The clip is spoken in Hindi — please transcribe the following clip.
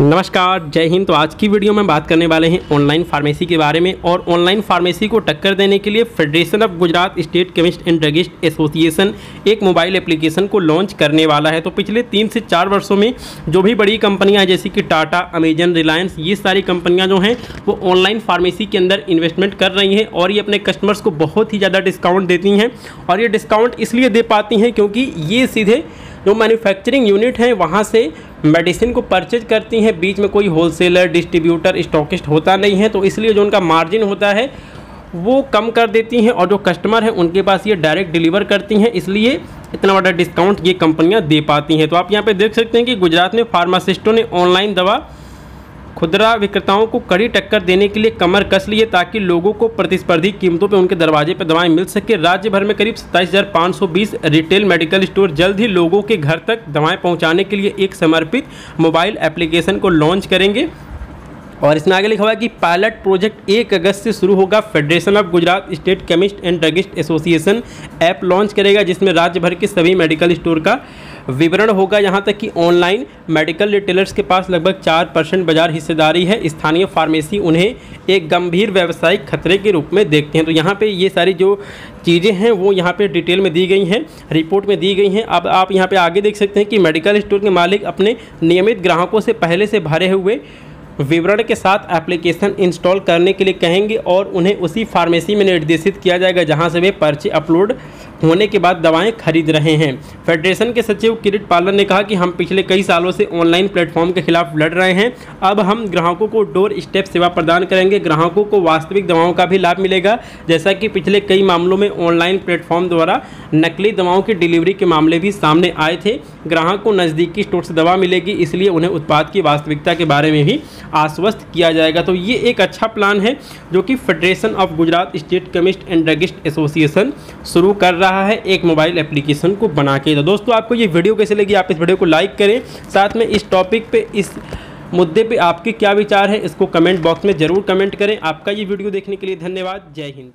नमस्कार, जय हिंद। तो आज की वीडियो में बात करने वाले हैं ऑनलाइन फार्मेसी के बारे में और ऑनलाइन फार्मेसी को टक्कर देने के लिए federation of Gujarat state chemist and druggist association एक मोबाइल एप्लीकेशन को लॉन्च करने वाला है। तो पिछले तीन से चार वर्षों में जो भी बड़ी कंपनियाँ, जैसे कि टाटा अमेजन रिलायंस ये सारी कंपनियाँ जो हैं, वो ऑनलाइन फार्मेसी के अंदर इन्वेस्टमेंट कर रही हैं और ये अपने कस्टमर्स को बहुत ही ज़्यादा डिस्काउंट देती हैं और ये डिस्काउंट इसलिए दे पाती हैं क्योंकि ये सीधे जो मैन्युफैक्चरिंग यूनिट हैं, वहाँ से मेडिसिन को परचेज करती हैं। बीच में कोई होलसेलर डिस्ट्रीब्यूटर स्टॉकिस्ट होता नहीं है तो इसलिए जो उनका मार्जिन होता है, वो कम कर देती हैं और जो कस्टमर हैं, उनके पास ये डायरेक्ट डिलीवर करती हैं। इसलिए इतना बड़ा डिस्काउंट ये कंपनियाँ दे पाती हैं। तो आप यहाँ पे देख सकते हैं कि गुजरात में फार्मासिस्टों ने ऑनलाइन दवा खुदरा विक्रेताओं को कड़ी टक्कर देने के लिए कमर कस लिए ताकि लोगों को प्रतिस्पर्धी कीमतों पर उनके दरवाजे पर दवाएँ मिल सके। राज्य भर में करीब सत्ताईस रिटेल मेडिकल स्टोर जल्द ही लोगों के घर तक दवाएँ पहुँचाने के लिए एक समर्पित मोबाइल एप्लीकेशन को लॉन्च करेंगे। और इसमें आगे लिखा हुआ है कि पायलट प्रोजेक्ट एक अगस्त से शुरू होगा। Federation of Gujarat state chemist and druggist association app launch करेगा, जिसमें राज्य भर के सभी मेडिकल स्टोर का विवरण होगा। यहाँ तक कि ऑनलाइन मेडिकल रिटेलर्स के पास लगभग चार परसेंट बाज़ार हिस्सेदारी है। स्थानीय फार्मेसी उन्हें एक गंभीर व्यावसायिक खतरे के रूप में देखते हैं। तो यहाँ पे ये सारी जो चीज़ें हैं, वो यहाँ पे डिटेल में दी गई हैं, रिपोर्ट में दी गई हैं। अब आप यहाँ पे आगे देख सकते हैं कि मेडिकल स्टोर के मालिक अपने नियमित ग्राहकों से पहले से भरे हुए विवरण के साथ एप्लीकेशन इंस्टॉल करने के लिए कहेंगे और उन्हें उसी फार्मेसी में निर्देशित किया जाएगा जहाँ से वे पर्ची अपलोड होने के बाद दवाएँ खरीद रहे हैं। फेडरेशन के सचिव किरीट पालन ने कहा कि हम पिछले कई सालों से ऑनलाइन प्लेटफॉर्म के खिलाफ लड़ रहे हैं। अब हम ग्राहकों को डोर स्टेप सेवा प्रदान करेंगे। ग्राहकों को वास्तविक दवाओं का भी लाभ मिलेगा। जैसा कि पिछले कई मामलों में ऑनलाइन प्लेटफॉर्म द्वारा नकली दवाओं की डिलीवरी के मामले भी सामने आए थे। ग्राहक को नज़दीकी स्टोर से दवा मिलेगी, इसलिए उन्हें उत्पाद की वास्तविकता के बारे में भी आश्वस्त किया जाएगा। तो ये एक अच्छा प्लान है, जो कि federation of Gujarat state chemist and druggist association शुरू कर रहा है एक मोबाइल एप्लीकेशन को बना के। तो दोस्तों, आपको ये वीडियो कैसे लगी, आप इस वीडियो को लाइक करें। साथ में इस टॉपिक पे, इस मुद्दे पे आपके क्या विचार है, इसको कमेंट बॉक्स में ज़रूर कमेंट करें। आपका ये वीडियो देखने के लिए धन्यवाद। जय हिंद।